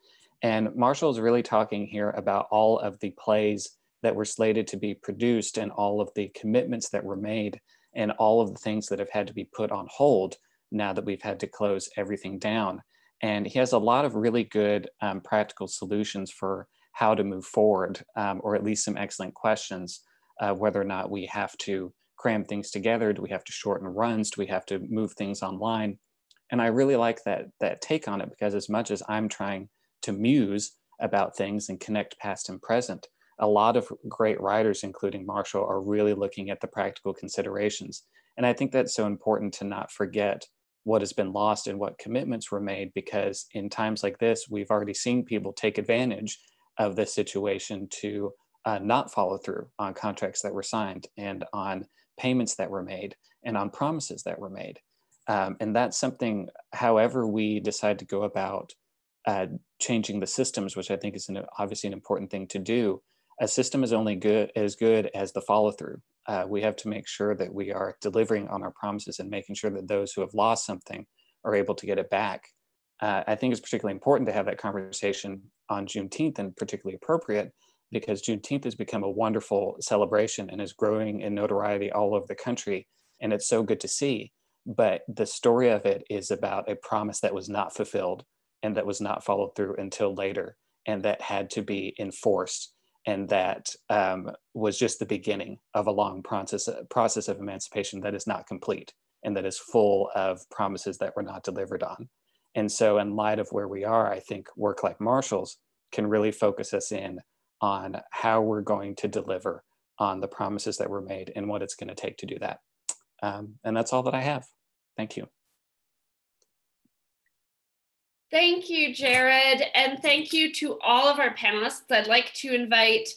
And Marshall is really talking here about all of the plays that were slated to be produced and all of the commitments that were made and all of the things that have had to be put on hold now that we've had to close everything down. And he has a lot of really good um, practical solutions for how to move forward, um, or at least some excellent questions, uh, whether or not we have to cram things together, do we have to shorten runs, do we have to move things online? And I really like that, that take on it because as much as I'm trying to muse about things and connect past and present, a lot of great writers, including Marshall, are really looking at the practical considerations. And I think that's so important to not forget what has been lost and what commitments were made because in times like this, we've already seen people take advantage of this situation to uh, not follow through on contracts that were signed and on payments that were made and on promises that were made. Um, and that's something, however, we decide to go about uh, changing the systems, which I think is an, obviously an important thing to do. A system is only good as good as the follow through. Uh, we have to make sure that we are delivering on our promises and making sure that those who have lost something are able to get it back. Uh, I think it's particularly important to have that conversation on Juneteenth and particularly appropriate because Juneteenth has become a wonderful celebration and is growing in notoriety all over the country. And it's so good to see. But the story of it is about a promise that was not fulfilled and that was not followed through until later and that had to be enforced and that um, was just the beginning of a long process, process of emancipation that is not complete and that is full of promises that were not delivered on. And so, in light of where we are, I think work like Marshall's can really focus us in on how we're going to deliver on the promises that were made and what it's going to take to do that. Um, and that's all that I have. Thank you. Thank you, Jared. And thank you to all of our panelists. I'd like to invite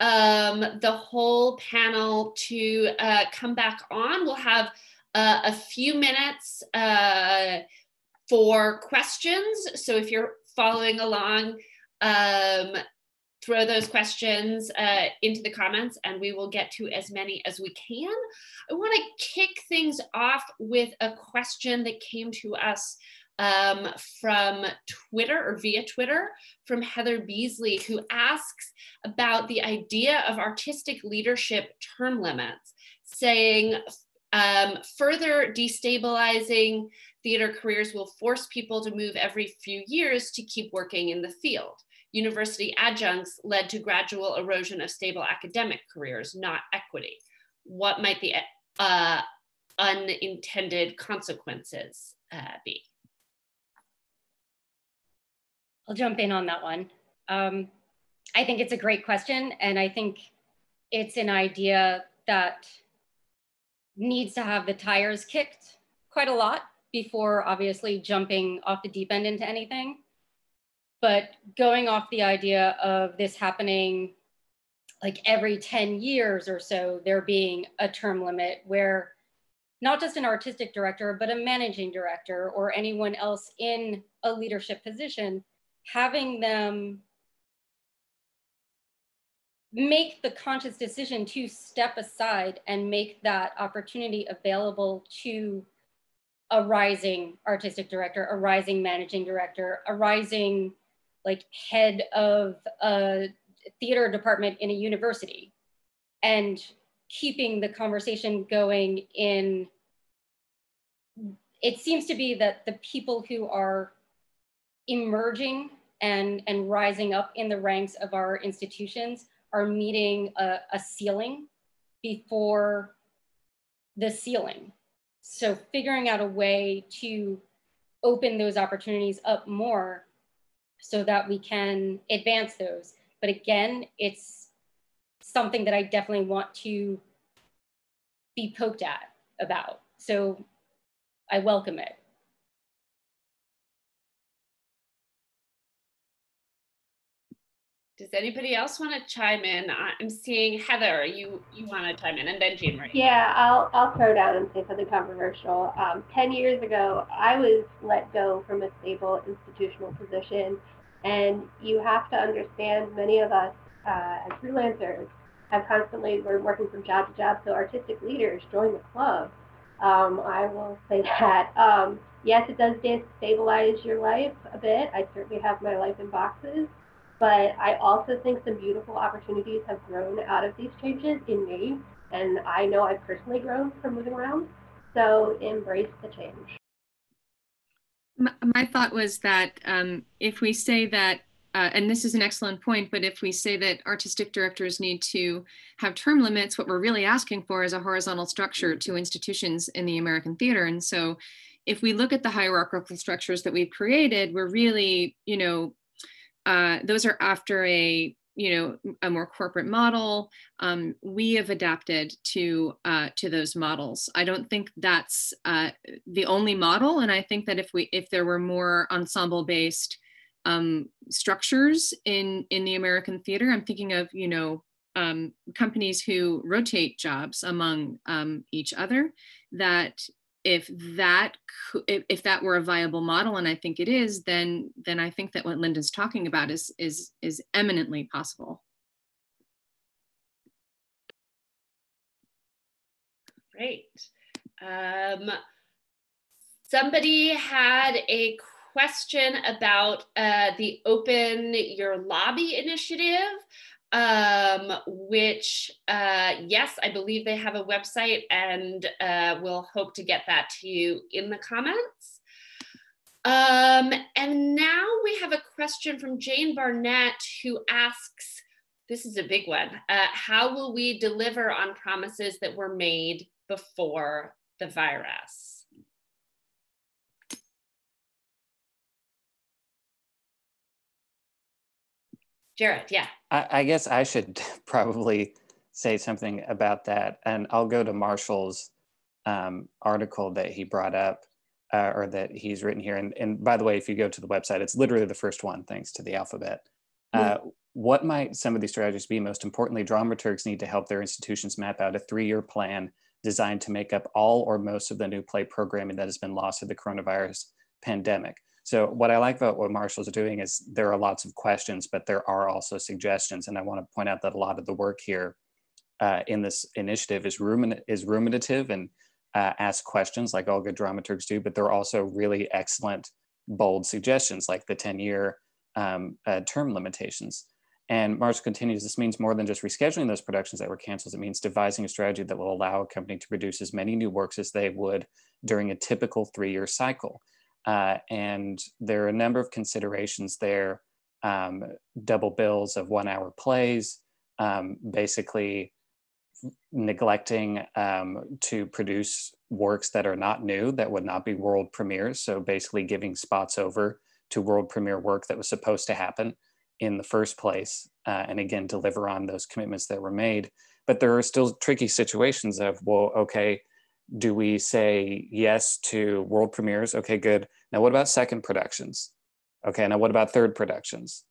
um, the whole panel to uh, come back on. We'll have uh, a few minutes uh, for questions. So if you're following along, um, throw those questions uh, into the comments and we will get to as many as we can. I want to kick things off with a question that came to us um, from Twitter or via Twitter from Heather Beasley, who asks about the idea of artistic leadership term limits, saying um, further destabilizing theater careers will force people to move every few years to keep working in the field. University adjuncts led to gradual erosion of stable academic careers, not equity. What might the uh, unintended consequences uh, be? I'll jump in on that one. Um, I think it's a great question, and I think it's an idea that needs to have the tires kicked quite a lot before obviously jumping off the deep end into anything. But going off the idea of this happening like every 10 years or so, there being a term limit where not just an artistic director, but a managing director or anyone else in a leadership position, having them make the conscious decision to step aside and make that opportunity available to a rising artistic director, a rising managing director, a rising like head of a theater department in a university and keeping the conversation going in it seems to be that the people who are emerging and and rising up in the ranks of our institutions are meeting a, a ceiling before the ceiling so figuring out a way to open those opportunities up more so that we can advance those. But again, it's something that I definitely want to be poked at about. So I welcome it. Does anybody else want to chime in? I'm seeing Heather, you you want to chime in, and then Jean Marie. Yeah, I'll I'll throw down and say something controversial. Um, Ten years ago, I was let go from a stable institutional position, and you have to understand, many of us uh, as freelancers have constantly we're working from job to job. So artistic leaders join the club. Um, I will say that. Um, yes, it does destabilize your life a bit. I certainly have my life in boxes but I also think some beautiful opportunities have grown out of these changes in me. And I know I've personally grown from moving around. So embrace the change. My, my thought was that um, if we say that, uh, and this is an excellent point, but if we say that artistic directors need to have term limits, what we're really asking for is a horizontal structure to institutions in the American theater. And so if we look at the hierarchical structures that we've created, we're really, you know, uh, those are after a you know a more corporate model. Um, we have adapted to uh, to those models. I don't think that's uh, the only model. And i think that if we if there were more ensemble based um, structures in in the american theater i'm thinking of you know um, companies who rotate jobs among um, each other that if that if, that were a viable model and i think it is then then i think that what linda's talking about is is is eminently possible. Great. Um, somebody had a question about uh, the open your lobby initiative um, which, uh, yes, I believe they have a website and uh, we'll hope to get that to you in the comments. Um, and now we have a question from Jane Barnette who asks, this is a big one, uh, how will we deliver on promises that were made before the virus? Jared, yeah. I, I guess I should probably say something about that. And I'll go to Marshall's um, article that he brought up uh, or that he's written here. And, and by the way, if you go to the website, it's literally the first one, thanks to the alphabet. Uh, what might some of these strategies be? Most importantly, dramaturgs need to help their institutions map out a three year plan designed to make up all or most of the new play programming that has been lost to the coronavirus pandemic. So what I like about what Marshall's doing is there are lots of questions, but there are also suggestions. And I want to point out that a lot of the work here uh, in this initiative is, rumin- is ruminative and uh, ask questions like all good dramaturgs do, but there are also really excellent, bold suggestions like the 10 year um, uh, term limitations. And Marshall continues, this means more than just rescheduling those productions that were canceled. It means devising a strategy that will allow a company to produce as many new works as they would during a typical three year cycle. Uh, and there are a number of considerations there um, double bills of one hour plays, um, basically neglecting um, to produce works that are not new, that would not be world premieres. So basically giving spots over to world premiere work that was supposed to happen in the first place, uh, and again, deliver on those commitments that were made. But there are still tricky situations of, well, okay, do we say yes to world premieres? Okay, good. Now, what about second productions? Okay, now what about third productions?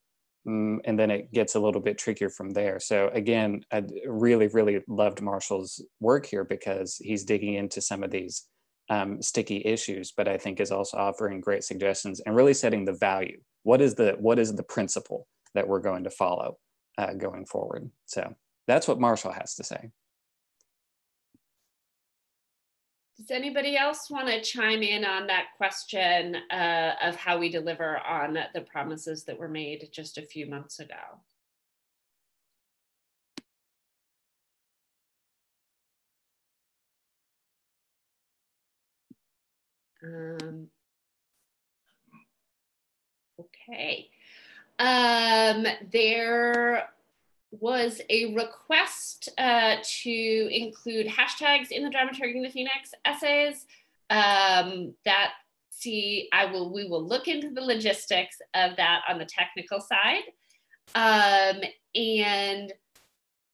Mm, and then it gets a little bit trickier from there. So again, I really, really loved Marshall's work here because he's digging into some of these um, sticky issues, but I think is also offering great suggestions and really setting the value. What is the what is the principle that we're going to follow uh, going forward? So that's what Marshall has to say. Does anybody else want to chime in on that question uh, of how we deliver on the promises that were made just a few months ago? Um, okay. Um, there was a request uh, to include hashtags in the Dramaturging the Phoenix essays. Um, that see, I will we will look into the logistics of that on the technical side. Um, and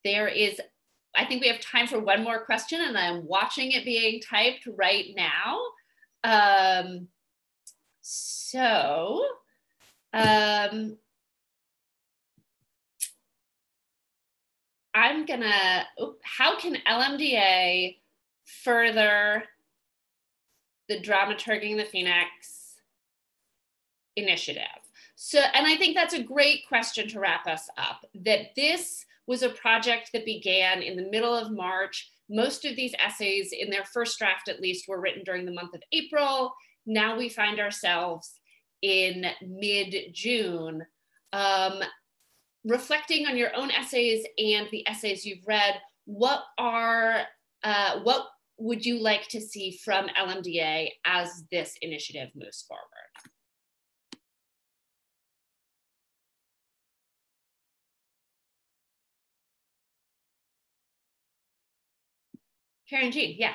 there is, I think we have time for one more question, and I'm watching it being typed right now. Um, so, um, I'm gonna, how can LMDA further the Dramaturging the Phoenix initiative? So, and I think that's a great question to wrap us up, that this was a project that began in the middle of March. Most of these essays, in their first draft at least, were written during the month of April. Now we find ourselves in mid June. Um, reflecting on your own essays and the essays you've read, what are uh, what would you like to see from LMDA as this initiative moves forward? Karen Jean, yeah.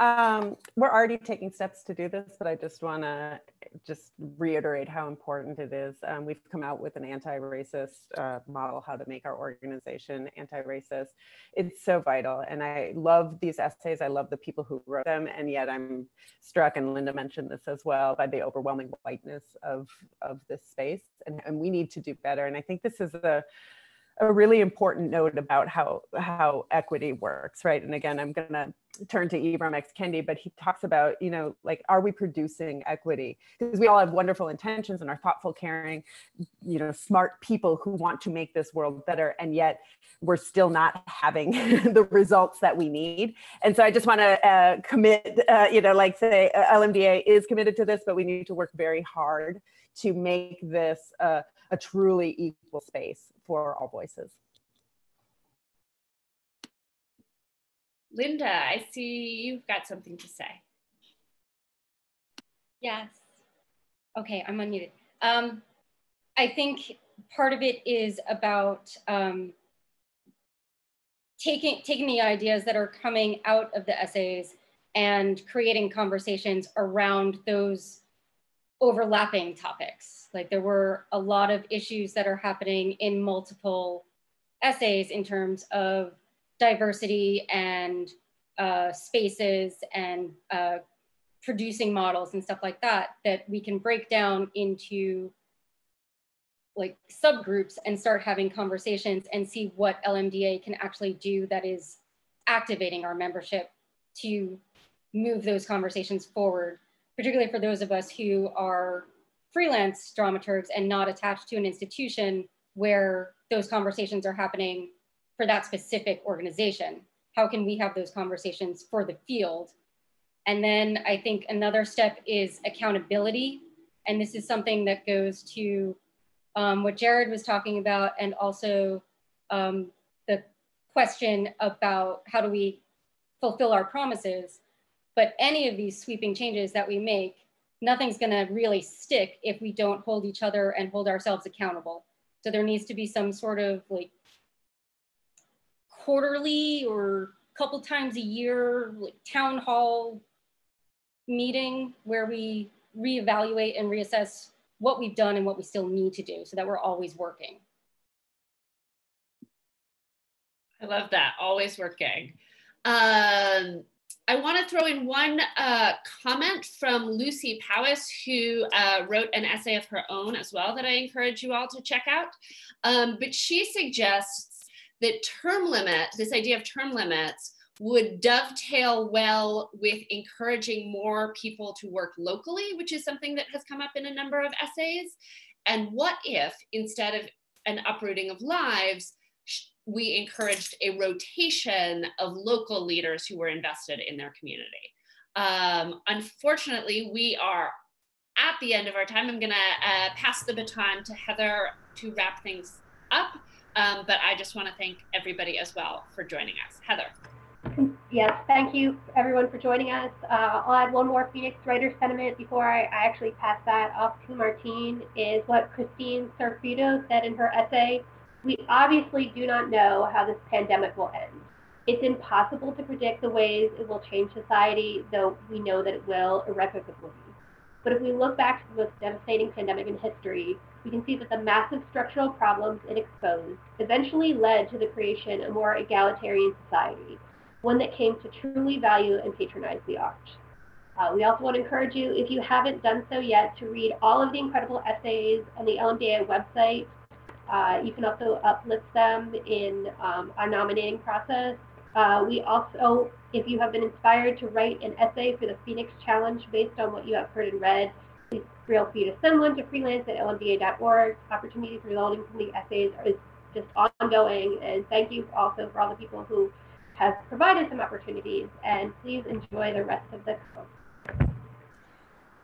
Um, we're already taking steps to do this, but I just want to just reiterate how important it is. Um, we've come out with an anti-racist uh, model, how to make our organization anti-racist. It's so vital. And I love these essays. I love the people who wrote them. And yet I'm struck, and Linda mentioned this as well, by the overwhelming whiteness of, of this space. And, and we need to do better. And I think this is the, a really important note about how how equity works, right? And again, I'm going to turn to Ibram X. Kendi, but he talks about, you know, like, are we producing equity? Because we all have wonderful intentions and are thoughtful, caring, you know, smart people who want to make this world better, and yet we're still not having the results that we need. And so I just want to uh, commit, uh, you know, like say uh, LMDA is committed to this, but we need to work very hard to make this uh, a truly equal space for all voices. Linda, I see you've got something to say. Yes. Okay, I'm unmuted. Um, I think part of it is about um, taking, taking the ideas that are coming out of the essays and creating conversations around those overlapping topics. Like there were a lot of issues that are happening in multiple essays in terms of diversity and uh, spaces and uh, producing models and stuff like that, that we can break down into like subgroups and start having conversations and see what LMDA can actually do that is activating our membership to move those conversations forward particularly for those of us who are freelance dramaturgs and not attached to an institution where those conversations are happening for that specific organization. How can we have those conversations for the field? And then I think another step is accountability. And this is something that goes to um, what Jared was talking about and also um, the question about how do we fulfill our promises. But any of these sweeping changes that we make, nothing's going to really stick if we don't hold each other and hold ourselves accountable. So there needs to be some sort of like quarterly or couple times a year like town hall meeting where we reevaluate and reassess what we've done and what we still need to do so that we're always working. I love that, always working. Um, I want to throw in one uh, comment from Lucy Powis, who uh, wrote an essay of her own as well that I encourage you all to check out. Um, but she suggests that term limit, this idea of term limits, would dovetail well with encouraging more people to work locally, which is something that has come up in a number of essays. And what if, instead of an uprooting of lives, we encouraged a rotation of local leaders who were invested in their community. Um, unfortunately, we are at the end of our time. I'm gonna uh, pass the baton to Heather to wrap things up, um, but I just wanna thank everybody as well for joining us. Heather. Yes, thank you everyone for joining us. Uh, I'll add one more Phoenix writer sentiment before I, I, actually pass that off to Martine, is what Christine Sarfito said in her essay we obviously do not know how this pandemic will end. It's impossible to predict the ways it will change society, though we know that it will irrevocably. But if we look back to the most devastating pandemic in history, we can see that the massive structural problems it exposed eventually led to the creation of a more egalitarian society, one that came to truly value and patronize the arts. Uh, we also want to encourage you, if you haven't done so yet, to read all of the incredible essays on the LMDA website uh, you can also uplift them in um, our nominating process. Uh, we also, if you have been inspired to write an essay for the Phoenix Challenge based on what you have heard and read, please feel free to send one to freelance at lmda.org. Opportunities resulting from the essays is just ongoing. And thank you also for all the people who have provided some opportunities. And please enjoy the rest of the conference.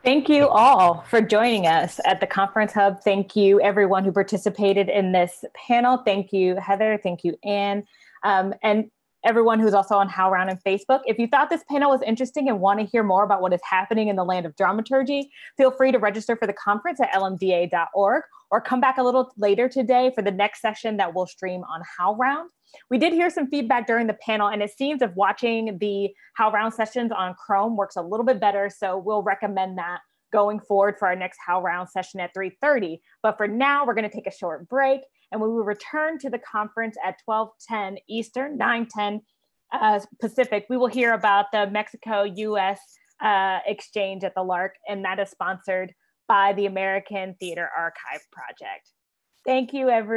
Thank you all for joining us at the Conference Hub. Thank you, everyone who participated in this panel. Thank you, Heather. Thank you, Anne. Um, and everyone who's also on HowlRound and Facebook. If you thought this panel was interesting and want to hear more about what is happening in the land of dramaturgy, feel free to register for the conference at lmda.org or come back a little later today for the next session that we'll stream on HowlRound. We did hear some feedback during the panel, and it seems if watching the HowlRound sessions on Chrome works a little bit better. So we'll recommend that going forward for our next HowlRound session at 3.30. But for now, we're gonna take a short break and we will return to the conference at 12.10 Eastern, 9.10 uh, Pacific. We will hear about the Mexico-US uh, exchange at the Lark, and that is sponsored by the American Theater Archive Project. Thank you, everyone.